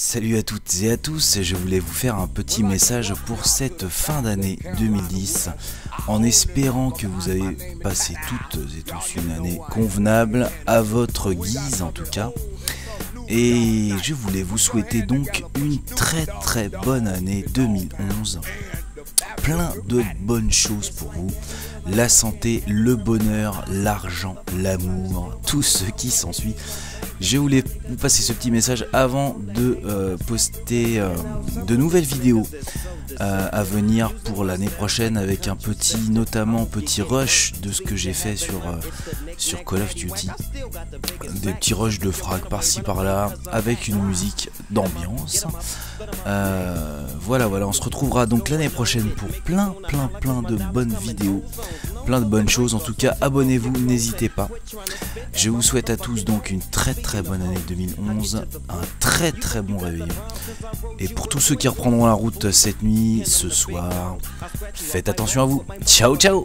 Salut à toutes et à tous, je voulais vous faire un petit message pour cette fin d'année 2010 en espérant que vous avez passé toutes et tous une année convenable à votre guise en tout cas. Et je voulais vous souhaiter donc une très très bonne année 2011. Plein de bonnes choses pour vous. La santé, le bonheur, l'argent, l'amour, tout ce qui s'ensuit. Je voulais vous passer ce petit message avant de euh, poster euh, de nouvelles vidéos euh, à venir pour l'année prochaine avec un petit, notamment petit rush de ce que j'ai fait sur, sur Call of Duty. Des petits rushs de frag par-ci par-là avec une musique d'ambiance. voilà, voilà, on se retrouvera donc l'année prochaine pour plein, plein, plein de bonnes vidéos, plein de bonnes choses. En tout cas, abonnez-vous, n'hésitez pas. Je vous souhaite à tous donc une très très bonne année 2011, un très très bon réveillon. Et pour tous ceux qui reprendront la route cette nuit, ce soir, faites attention à vous. Ciao ciao